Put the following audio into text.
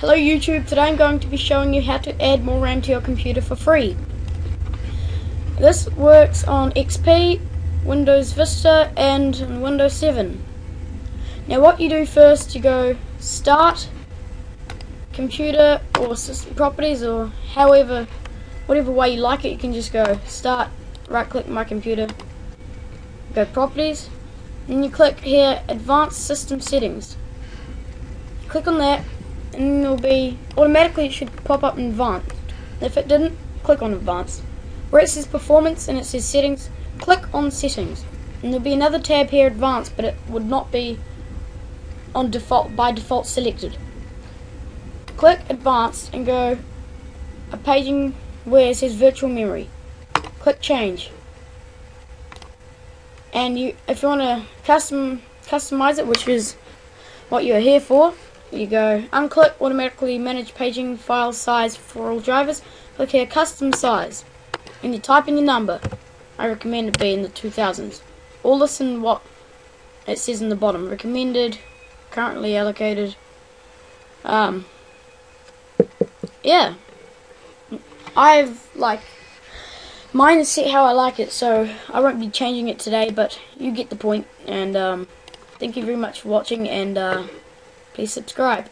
Hello YouTube, today I'm going to be showing you how to add more RAM to your computer for free. This works on XP, Windows Vista and Windows 7. Now what you do first, you go Start, Computer or System Properties or however, whatever way you like it, you can just go Start, right click my computer, go Properties, and you click here Advanced System Settings. Click on that and it'll be automatically it should pop up in advanced. If it didn't, click on advanced. Where it says performance and it says settings, click on settings. And there'll be another tab here advanced, but it would not be on default by default selected. Click advanced and go a paging where it says virtual memory. Click change. And you if you want to custom customize it, which is what you're here for, you go unclick automatically manage paging file size for all drivers. Click here custom size. And you type in your number. I recommend it be in the 2000s. Or listen what it says in the bottom. Recommended, currently allocated. Um, yeah. I've like mine is set how I like it, so I won't be changing it today, but you get the point. And um, thank you very much for watching, and uh, Please subscribe.